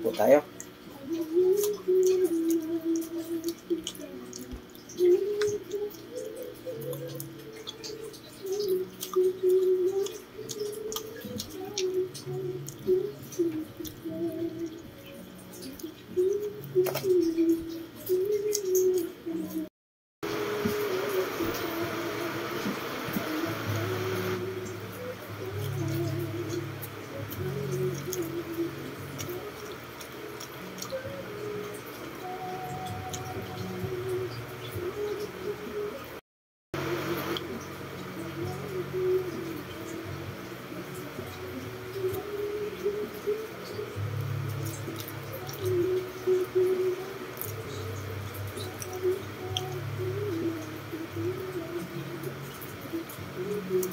na po tayo.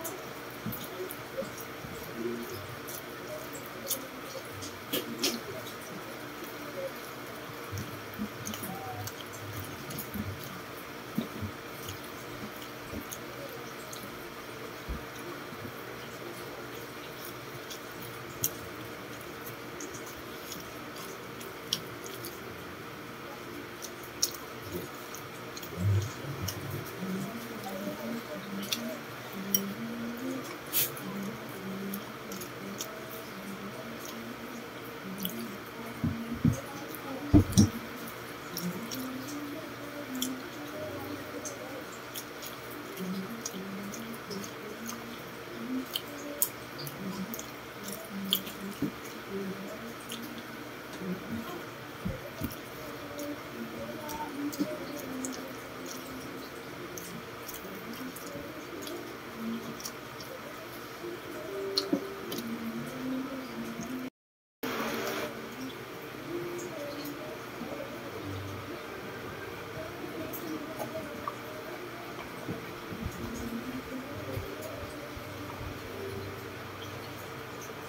Amen.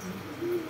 Mm-hmm.